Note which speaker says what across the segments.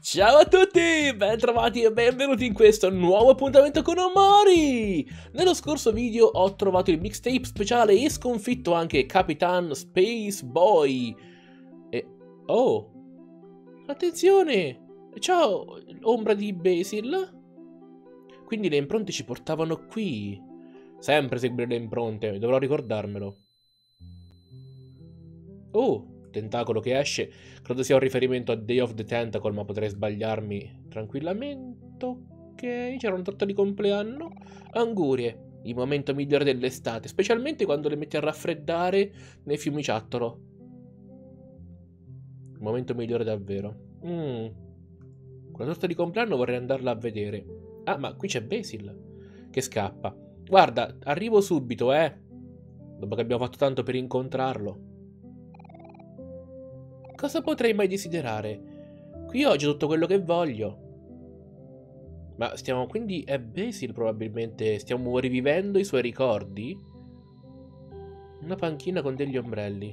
Speaker 1: Ciao a tutti, bentrovati e benvenuti in questo nuovo appuntamento con Omori! Nello scorso video ho trovato il mixtape speciale e sconfitto anche Capitan Space Boy. E... Oh! Attenzione! Ciao, ombra di Basil? Quindi le impronte ci portavano qui. Sempre seguire le impronte, dovrò ricordarmelo. Oh, tentacolo che esce. Credo sia un riferimento a Day of the Tentacle, ma potrei sbagliarmi tranquillamente. Ok, c'era un torta di compleanno. Angurie, il momento migliore dell'estate, specialmente quando le metti a raffreddare nei fiumiciattolo. Il momento migliore davvero. Mmm. Quella torta di compleanno vorrei andarla a vedere. Ah, ma qui c'è Basil che scappa. Guarda, arrivo subito, eh. Dopo che abbiamo fatto tanto per incontrarlo. Cosa potrei mai desiderare? Qui ho tutto quello che voglio. Ma stiamo quindi... È Basil probabilmente... Stiamo rivivendo i suoi ricordi? Una panchina con degli ombrelli.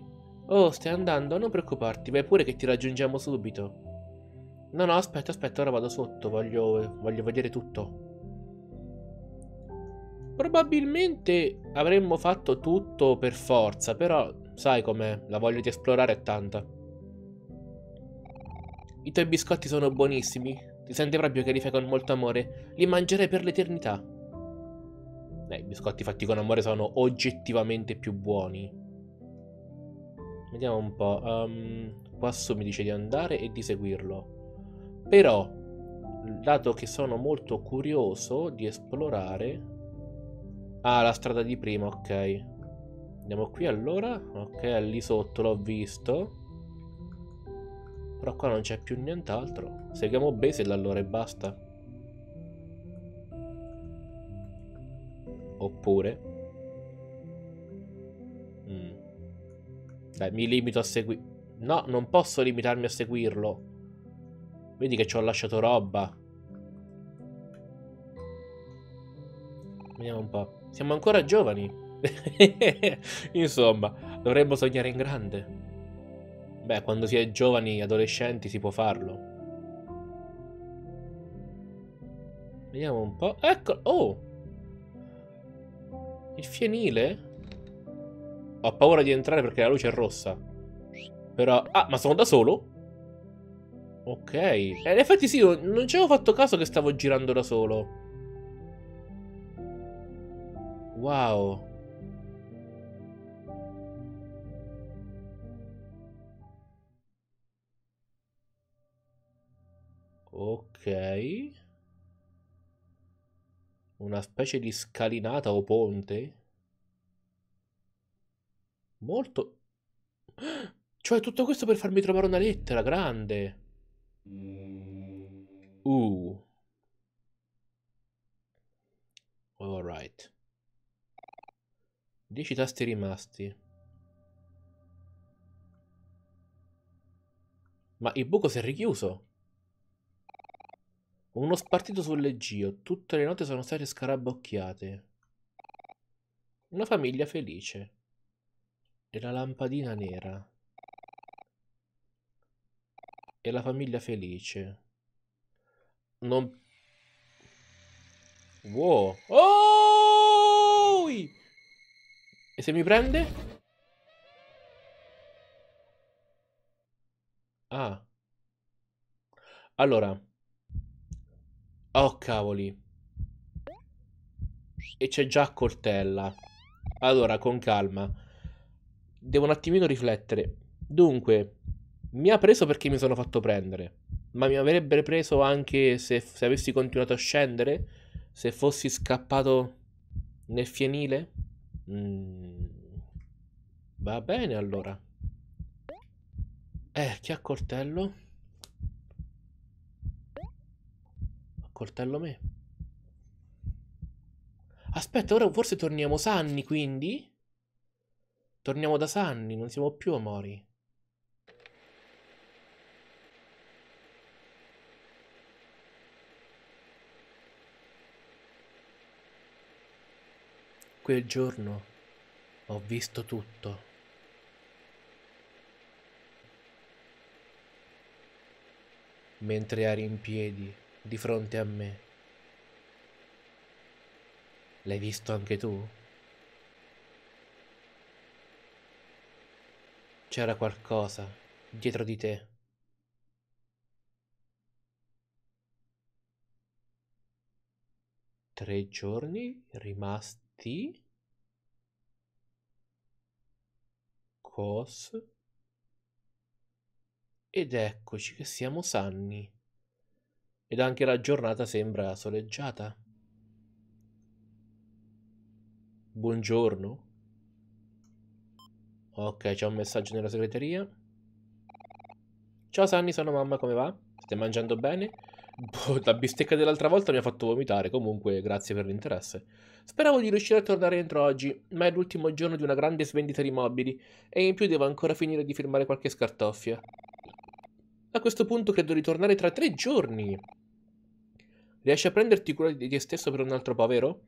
Speaker 1: Oh, stai andando? Non preoccuparti, vai pure che ti raggiungiamo subito. No, no, aspetta, aspetta, ora vado sotto, voglio, voglio vedere tutto. Probabilmente avremmo fatto tutto per forza, però sai com'è, la voglia di esplorare è tanta. I tuoi biscotti sono buonissimi. Ti senti proprio che li fai con molto amore. Li mangerei per l'eternità. Eh, i biscotti fatti con amore sono oggettivamente più buoni. Vediamo un po'. Um, Quasso mi dice di andare e di seguirlo. Però, dato che sono molto curioso di esplorare... Ah, la strada di prima, ok. Andiamo qui allora. Ok, lì sotto l'ho visto. Però qua non c'è più nient'altro. Seguiamo Basil allora e basta. Oppure... Mm. Dai, mi limito a seguire... No, non posso limitarmi a seguirlo. Vedi che ci ho lasciato roba. Vediamo un po'. Siamo ancora giovani. Insomma, dovremmo sognare in grande. Beh, quando si è giovani, adolescenti, si può farlo. Vediamo un po'. Ecco, oh! Il fienile? Ho paura di entrare perché la luce è rossa. Però... Ah, ma sono da solo? Ok. Eh, in effetti sì, non ci avevo fatto caso che stavo girando da solo. Wow. Ok. Una specie di scalinata o ponte. Molto... Cioè tutto questo per farmi trovare una lettera grande. Uh. Alright. 10 tasti rimasti. Ma il buco si è richiuso. Uno spartito sul leggio. Tutte le note sono state scarabocchiate. Una famiglia felice. E la lampadina nera. E la famiglia felice. Non... Wow. Oh! E se mi prende? Ah. Allora, Oh, cavoli. E c'è già coltella. Allora, con calma. Devo un attimino riflettere. Dunque, mi ha preso perché mi sono fatto prendere. Ma mi avrebbe preso anche se, se avessi continuato a scendere? Se fossi scappato nel fienile? Mm. Va bene allora. Eh, chi ha coltello? Coltello me. Aspetta, ora forse torniamo Sanni, quindi? Torniamo da Sanni, non siamo più a Mori. Quel giorno ho visto tutto. mentre eri in piedi di fronte a me. L'hai visto anche tu? C'era qualcosa dietro di te. Tre giorni rimasti? Cos? Ed eccoci che siamo sanni. Ed anche la giornata sembra soleggiata. Buongiorno. Ok, c'è un messaggio nella segreteria. Ciao Sanni, sono mamma, come va? Stai mangiando bene? Boh, la bistecca dell'altra volta mi ha fatto vomitare, comunque grazie per l'interesse. Speravo di riuscire a tornare entro oggi, ma è l'ultimo giorno di una grande svendita di mobili e in più devo ancora finire di firmare qualche scartoffia. A questo punto credo di tornare tra tre giorni. Riesci a prenderti cura di te stesso per un altro po', vero?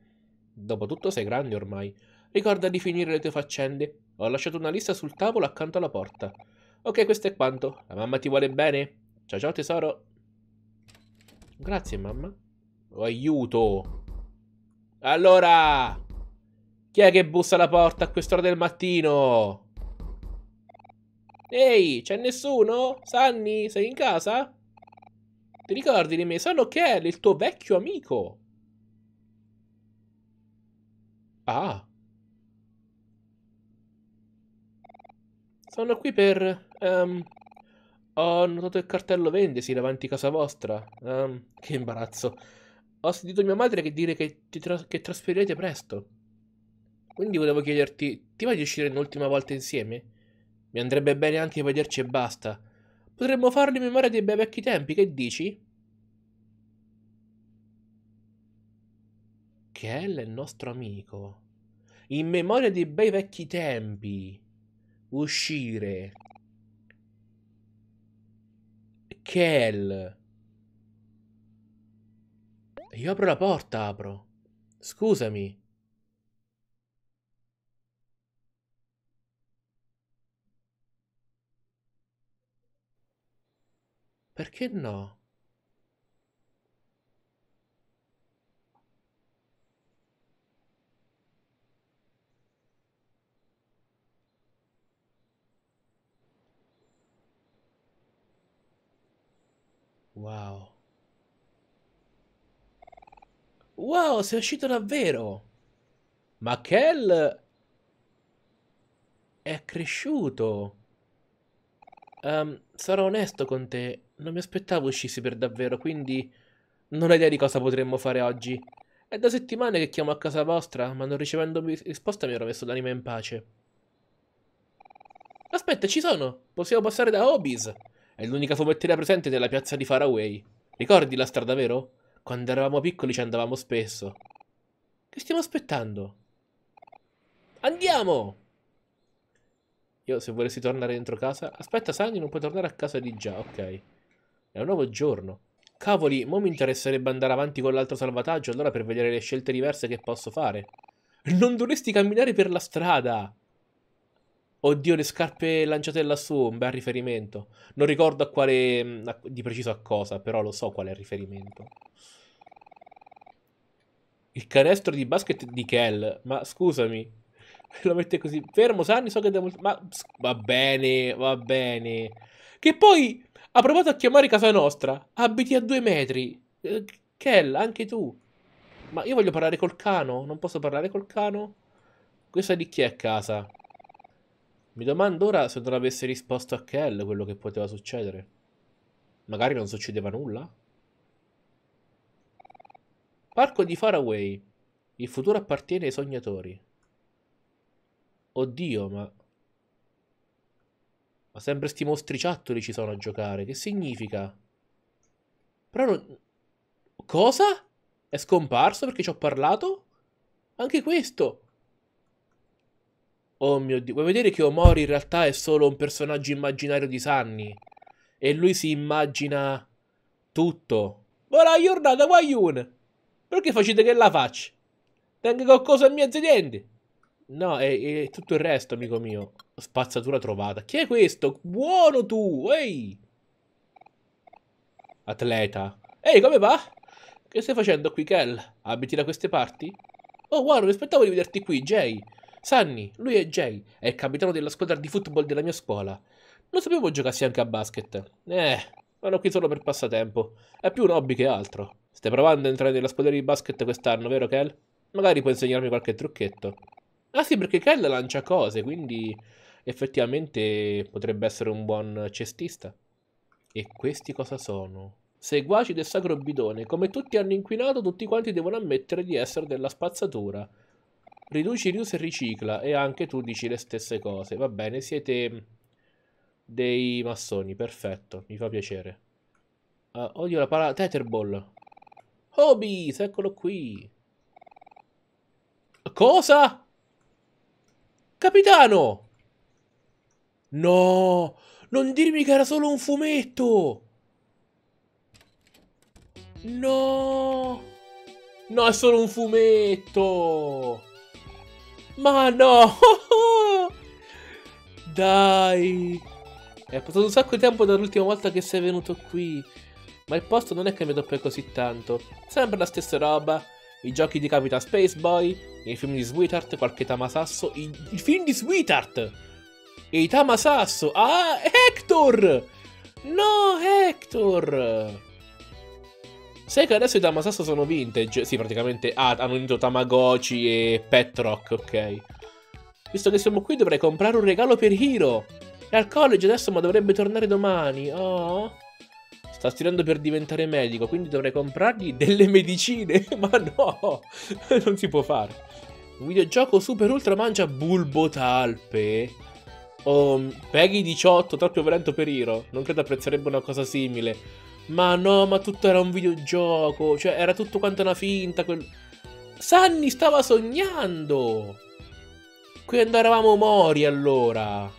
Speaker 1: Dopotutto sei grande ormai. Ricorda di finire le tue faccende. Ho lasciato una lista sul tavolo accanto alla porta. Ok, questo è quanto. La mamma ti vuole bene? Ciao ciao tesoro. Grazie mamma. Oh, aiuto. Allora, chi è che bussa alla porta a quest'ora del mattino? Ehi, c'è nessuno? Sanni, sei in casa? Ti ricordi di me? Sono Kel, il tuo vecchio amico. Ah. Sono qui per... Um, ho notato il cartello vendesi davanti a casa vostra. Um, che imbarazzo. Ho sentito mia madre che dire che, ti tra che trasferirete presto. Quindi volevo chiederti, ti vai di uscire un'ultima volta insieme? Mi andrebbe bene anche vederci e basta. Potremmo farlo in memoria dei bei vecchi tempi, che dici? Kel è il nostro amico. In memoria dei bei vecchi tempi. Uscire. Kel. Io apro la porta, apro. Scusami. Perché no? Wow. Wow, sei uscito davvero! Ma Kel è cresciuto. Um, sarò onesto con te, non mi aspettavo uscissi per davvero, quindi non ho idea di cosa potremmo fare oggi. È da settimane che chiamo a casa vostra, ma non ricevendo risposta mi ero messo l'anima in pace. Aspetta, ci sono! Possiamo passare da Hobbies! È l'unica fumetteria presente nella piazza di Faraway. Ricordi la strada, vero? Quando eravamo piccoli ci andavamo spesso. Che stiamo aspettando? Andiamo! Io se volessi tornare dentro casa... Aspetta, Sanni, non puoi tornare a casa di già, ok. È un nuovo giorno. Cavoli, mo mi interesserebbe andare avanti con l'altro salvataggio allora per vedere le scelte diverse che posso fare. Non dovresti camminare per la strada! Oddio, le scarpe lanciate lassù, un bel riferimento. Non ricordo a quale... A, di preciso a cosa, però lo so qual è il riferimento. Il canestro di basket di Kel. Ma scusami. Lo mette così. Fermo, Sanni, so che devo... Ma va bene, va bene. Che poi ha provato a chiamare casa nostra. Abiti a due metri. Eh, Kel, anche tu. Ma io voglio parlare col cano. Non posso parlare col cano? Questa di chi è casa? Mi domando ora se non avesse risposto a Kel quello che poteva succedere. Magari non succedeva nulla? Parco di Faraway. Il futuro appartiene ai sognatori. Oddio, ma... Ma sempre sti mostriciattoli ci sono a giocare. Che significa? Però non... Cosa? È scomparso perché ci ho parlato? Anche questo. Oh mio Dio. Vuoi vedere che Omori in realtà è solo un personaggio immaginario di Sunny? E lui si immagina tutto. Buona giornata, Guayun. Perché facete che la faccia? Tengo qualcosa a mezzo denti. No, è, è tutto il resto, amico mio. Spazzatura trovata. Chi è questo? Buono tu! Ehi! Atleta. Ehi, come va? Che stai facendo qui, Kel? Abiti da queste parti? Oh, wow, non aspettavo di vederti qui, Jay. Sunny, lui è Jay, è il capitano della squadra di football della mia scuola. Non sapevo giocassi anche a basket. Eh, sono qui solo per passatempo. È più un hobby che altro. Stai provando a entrare nella squadra di basket quest'anno, vero Kel? Magari puoi insegnarmi qualche trucchetto. Ah sì, perché Kel lancia cose, quindi effettivamente potrebbe essere un buon cestista. E questi cosa sono? Seguaci del sacro bidone. Come tutti hanno inquinato, tutti quanti devono ammettere di essere della spazzatura. Riduci, riusa e ricicla. E anche tu dici le stesse cose. Va bene, siete dei massoni. Perfetto, mi fa piacere. Uh, odio la parola Tetherball. Hobbies, eccolo qui. Cosa? Capitano! No! Non dirmi che era solo un fumetto! No! No, è solo un fumetto! Ma no! Dai! È passato un sacco di tempo dall'ultima volta che sei venuto qui. Ma il posto non è cambiato per così tanto. Sempre la stessa roba. I giochi di Capita Space Boy, i film di Sweetheart, qualche Tamasasso. I, il film di Sweetheart! E i Tamasasso! Ah, Hector! No, Hector! Sai che adesso i Tamasasso sono vintage? Sì, praticamente ah, hanno unito Tamagotchi e Pet Rock, ok. Visto che siamo qui dovrei comprare un regalo per Hiro. È al college adesso ma dovrebbe tornare domani. Oh. Sta studiando per diventare medico, quindi dovrei comprargli delle medicine. ma no, non si può fare. Un videogioco super ultra mangia bulbo talpe. Oh, Peggy 18, troppo violento per Hiro. Non credo apprezzerebbe una cosa simile. Ma no, ma tutto era un videogioco. Cioè, era tutto quanto una finta. Quel... Sunny stava sognando. Quando eravamo mori, allora.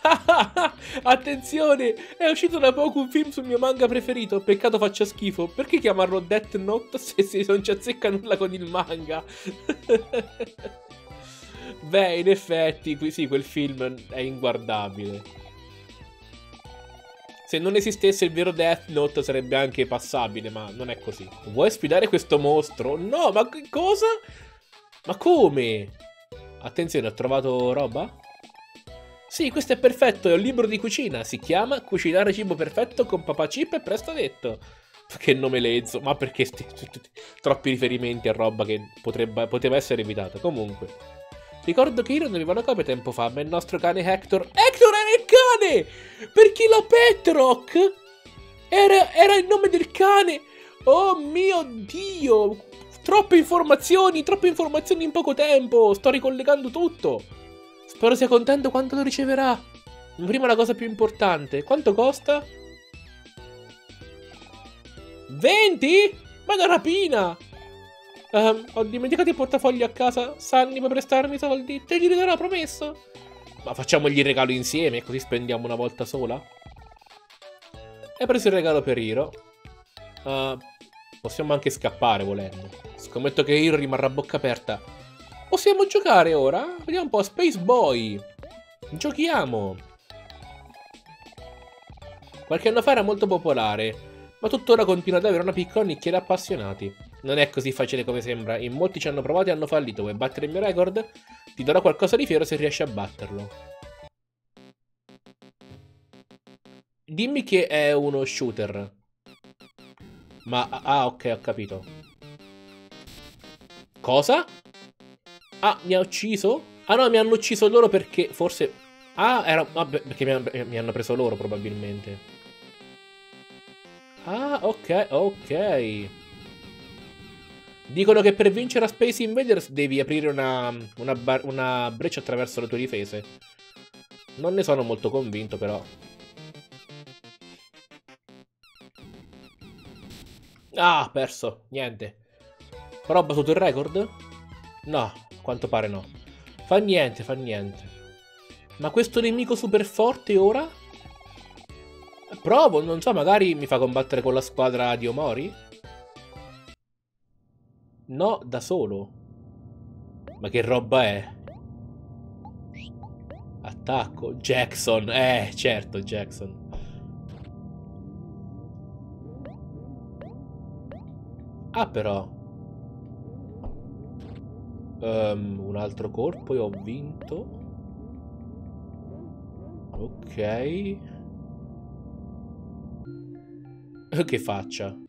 Speaker 1: Attenzione, è uscito da poco un film sul mio manga preferito. Peccato faccia schifo. Perché chiamarlo Death Note se, se non ci azzecca nulla con il manga? Beh, in effetti, sì, quel film è inguardabile. Se non esistesse il vero Death Note sarebbe anche passabile, ma non è così. Vuoi sfidare questo mostro? No, ma cosa? Ma come? Attenzione, ho trovato roba? Sì, questo è perfetto, è un libro di cucina. Si chiama Cucinare cibo perfetto con papà Chip e presto detto. Che nome lezzo, ma perché troppi riferimenti a roba che potrebbe, poteva essere evitata. Comunque. Ricordo che io non avevo una copia tempo fa, ma il nostro cane Hector... Hector era il cane! Perché la Petrock era, era il nome del cane! Oh mio Dio! Troppe informazioni, troppe informazioni in poco tempo! Sto ricollegando tutto! Spero sia contento quando lo riceverà. Prima la cosa più importante. Quanto costa? 20? Ma una rapina! Um, ho dimenticato il portafoglio a casa. Sanni, puoi prestarmi i soldi? Te li ridarò, promesso. Ma facciamogli il regalo insieme, così spendiamo una volta sola. Hai preso il regalo per Hiro. Uh, possiamo anche scappare volendo. Scommetto che Hiro rimarrà a bocca aperta. Possiamo giocare ora? Vediamo un po'. Space Boy. Giochiamo. Qualche anno fa era molto popolare ma tuttora continua ad avere una piccola nicchia di appassionati. Non è così facile come sembra, in molti ci hanno provato e hanno fallito. Vuoi battere il mio record? Ti darò qualcosa di fiero se riesci a batterlo. Dimmi che è uno shooter. Ma... Ah, ok, ho capito. Cosa? Ah, mi ha ucciso? Ah no, mi hanno ucciso loro perché forse... Ah, era... Vabbè, perché mi, mi hanno preso loro probabilmente. Ah, ok, ok. Dicono che per vincere a Space Invaders devi aprire una, una, una breccia attraverso le tue difese. Non ne sono molto convinto, però. Ah, perso. Niente. Però ho battuto il record? No, a quanto pare no. Fa niente, fa niente. Ma questo nemico super forte ora? Provo, non so, magari mi fa combattere con la squadra di Omori? No, da solo. Ma che roba è? Attacco. Jackson. Eh, certo, Jackson. Ah, però. Um, un altro corpo e ho vinto. Ok. Che faccia.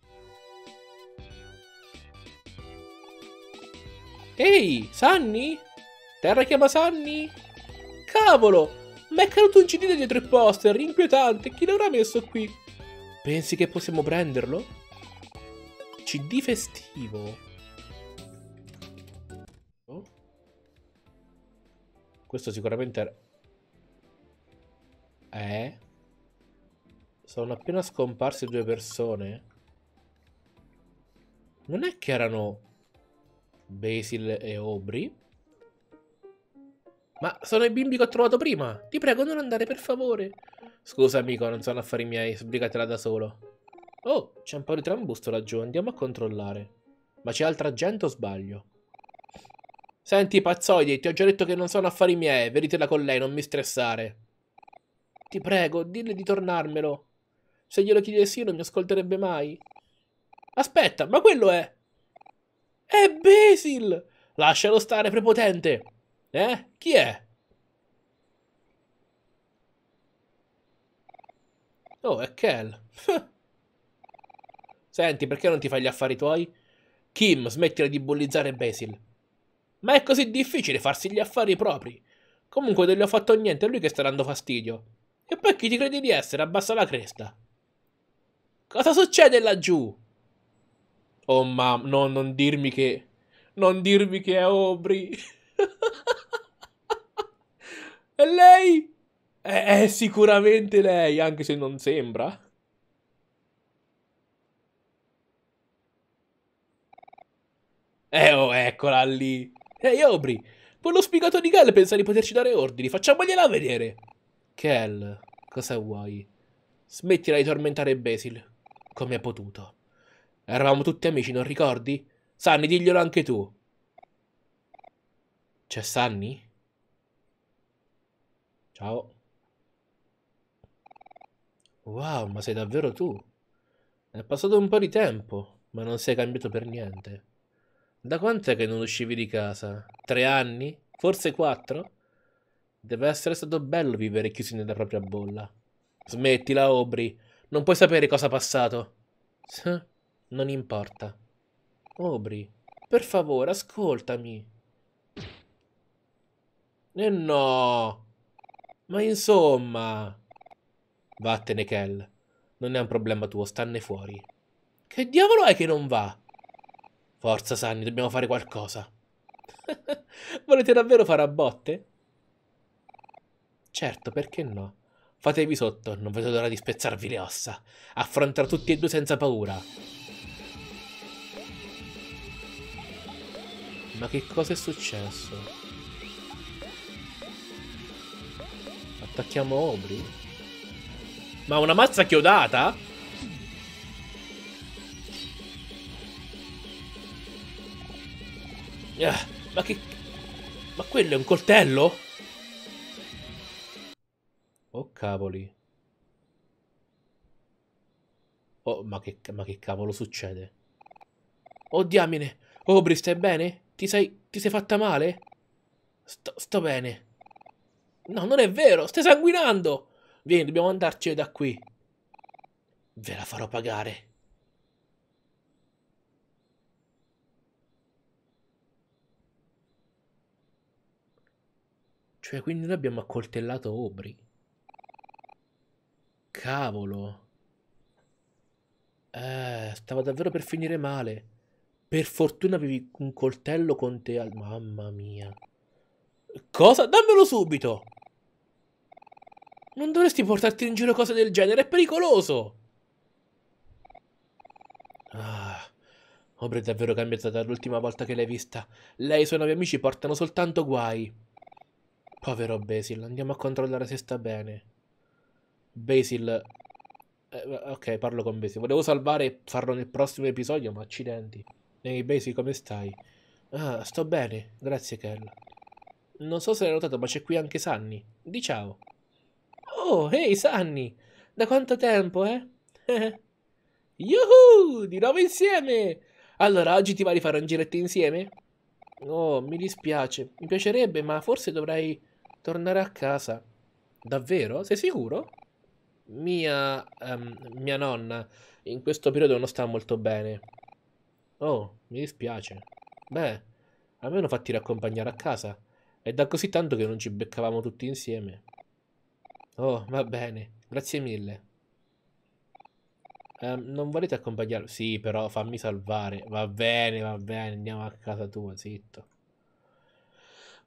Speaker 1: Ehi, Sanni? Terra chiama Sanni? Cavolo! Ma è caduto un CD dietro il poster, inquietante. Chi l'avrà messo qui? Pensi che possiamo prenderlo? CD festivo. Oh. Questo sicuramente era... Eh? Sono appena scomparse due persone. Non è che erano Basil e Aubrey? Ma sono i bimbi che ho trovato prima. Ti prego, non andare, per favore. Scusa, amico, non sono affari miei. Sbrigatela da solo. Oh, c'è un po' di trambusto laggiù. Andiamo a controllare. Ma c'è altra gente o sbaglio? Senti, pazzoidi, ti ho già detto che non sono affari miei. Veditela con lei, non mi stressare. Ti prego, dille di tornarmelo. Se glielo chiedessi non mi ascolterebbe mai. Aspetta, ma quello è... È Basil! Lascialo stare, prepotente! Eh? Chi è? Oh, è Kel. Senti, perché non ti fai gli affari tuoi? Kim, smettila di bullizzare Basil. Ma è così difficile farsi gli affari propri. Comunque non gli ho fatto niente, è lui che sta dando fastidio. E poi chi ti credi di essere? Abbassa la cresta. Cosa succede laggiù? Oh mamma, no, non dirmi che... Non dirmi che è Aubrey. è lei? È, è sicuramente lei, anche se non sembra. Eh, oh, eccola lì. Ehi, Aubrey, quello spiegato di Kel pensa di poterci dare ordini. Facciamogliela vedere. Kel, cosa vuoi? Smettila di tormentare Basil come ha potuto. Eravamo tutti amici, non ricordi? Sanni, diglielo anche tu. C'è Sanni? Ciao. Wow, ma sei davvero tu? È passato un po' di tempo, ma non sei cambiato per niente. Da quant'è che non uscivi di casa? Tre anni? Forse quattro? Deve essere stato bello vivere chiusi nella propria bolla. Smettila, Aubrey. Non puoi sapere cosa ha passato. Non importa. Aubrey, per favore, ascoltami. E no. Ma insomma... Vattene, Kel. Non è un problema tuo, stanne fuori. Che diavolo è che non va? Forza, Sanni, dobbiamo fare qualcosa. Volete davvero fare a botte? Certo, perché no? Fatevi sotto, non vedo l'ora di spezzarvi le ossa. Affronterò tutti e due senza paura. Ma che cosa è successo? Attacchiamo Aubrey? Ma una mazza chiodata? Ah, ma che... Ma quello è un coltello? Oh cavoli. Oh, ma che, ma che cavolo succede? Oh diamine! Aubrey, stai bene? Ti sei, ti sei fatta male? Sto, sto bene. No, non è vero, stai sanguinando! Vieni, dobbiamo andarci da qui. Ve la farò pagare. Cioè, quindi noi abbiamo accoltellato Aubrey. Cavolo. Eh, stava davvero per finire male. Per fortuna avevi un coltello con te al... Mamma mia. Cosa? Dammelo subito! Non dovresti portarti in giro cose del genere, è pericoloso! Ah, Obre è davvero cambiata dall'ultima volta che l'hai vista. Lei e i suoi nuovi amici portano soltanto guai. Povero Basil, andiamo a controllare se sta bene. Basil... Eh, ok, parlo con Basil. Volevo salvare e farlo nel prossimo episodio, ma accidenti. Ehi, Basil, come stai? Ah, sto bene, grazie, Kel. Non so se l'hai notato, ma c'è qui anche Sunny. Di ciao. Oh, ehi, hey, Sunny! Da quanto tempo, eh? Yuhu! Di nuovo insieme! Allora, oggi ti va di fare un giretto insieme? Oh, mi dispiace. Mi piacerebbe, ma forse dovrei tornare a casa. Davvero? Sei sicuro? Mia... Um, mia nonna in questo periodo non sta molto bene. Oh, mi dispiace. Beh, almeno fatti raccompagnare a casa. È da così tanto che non ci beccavamo tutti insieme. Oh, va bene. Grazie mille. Um, non volete accompagnarmi? Sì, però fammi salvare. Va bene, va bene. Andiamo a casa tua, zitto.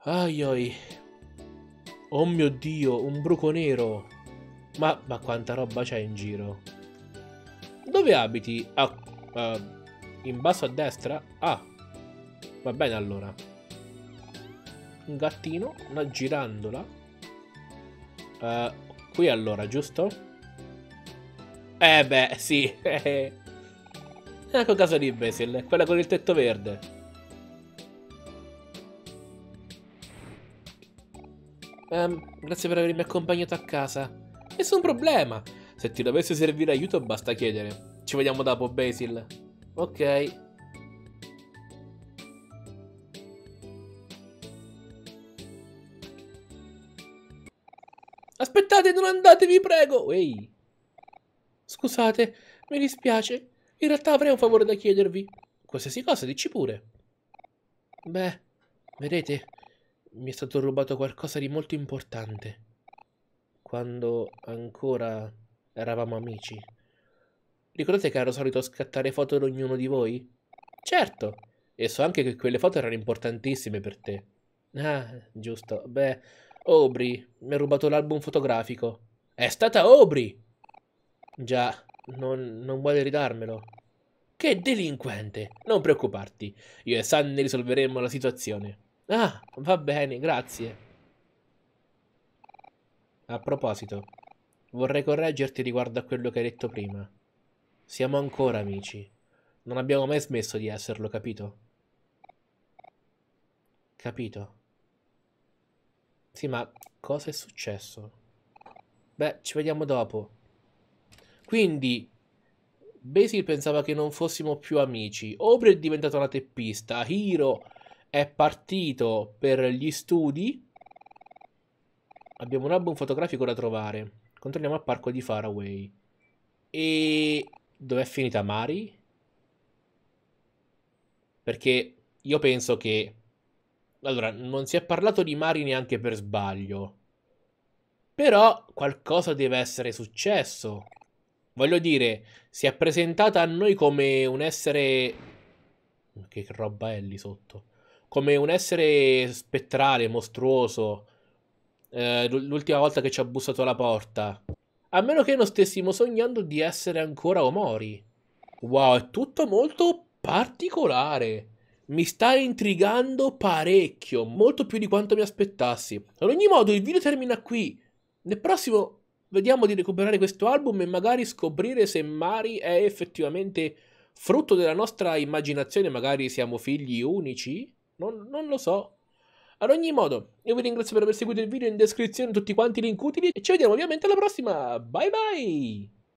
Speaker 1: Ai oi. Oh mio Dio, un bruco nero. Ma, ma quanta roba c'è in giro? Dove abiti? Ah, uh, in basso a destra? Ah, va bene allora. Un gattino, una girandola. Uh, qui allora, giusto? Eh beh, sì. ecco casa di Basil, quella con il tetto verde. Um, grazie per avermi accompagnato a casa. Nessun problema. Se ti dovesse servire aiuto basta chiedere. Ci vediamo dopo, Basil. Ok. Aspettate, non andate, vi prego! Ehi. Scusate, mi dispiace. In realtà avrei un favore da chiedervi. Qualsiasi cosa, dici pure. Beh, vedete, mi è stato rubato qualcosa di molto importante. Quando ancora eravamo amici. Ricordate che ero solito scattare foto di ognuno di voi? Certo, e so anche che quelle foto erano importantissime per te. Ah, giusto. Beh, Aubrey mi ha rubato l'album fotografico. È stata Aubrey! Già, non, non vuole ridarmelo. Che delinquente! Non preoccuparti, io e Sunny risolveremo la situazione. Ah, va bene, grazie. A proposito, vorrei correggerti riguardo a quello che hai detto prima. Siamo ancora amici. Non abbiamo mai smesso di esserlo, capito? Capito? Sì, ma cosa è successo? Beh, ci vediamo dopo. Quindi Basil pensava che non fossimo più amici. Aubrey è diventato una teppista. Hiro è partito per gli studi. Abbiamo un album fotografico da trovare. Controlliamo al parco di Faraway. E dov'è finita Mari? Perché io penso che... Allora, non si è parlato di Mari neanche per sbaglio. Però qualcosa deve essere successo. Voglio dire, si è presentata a noi come un essere... Che roba è lì sotto? Come un essere spettrale, mostruoso. Eh, l'ultima volta che ci ha bussato alla porta. A meno che non stessimo sognando di essere ancora Omori. Wow, è tutto molto particolare. Mi sta intrigando parecchio, molto più di quanto mi aspettassi. Ad ogni modo, il video termina qui. Nel prossimo Vediamo di recuperare questo album e magari scoprire se Mari è effettivamente frutto della nostra immaginazione, magari siamo figli unici? Non, non lo so. Ad ogni modo, io vi ringrazio per aver seguito il video in descrizione tutti quanti i link utili e ci vediamo ovviamente alla prossima. Bye bye!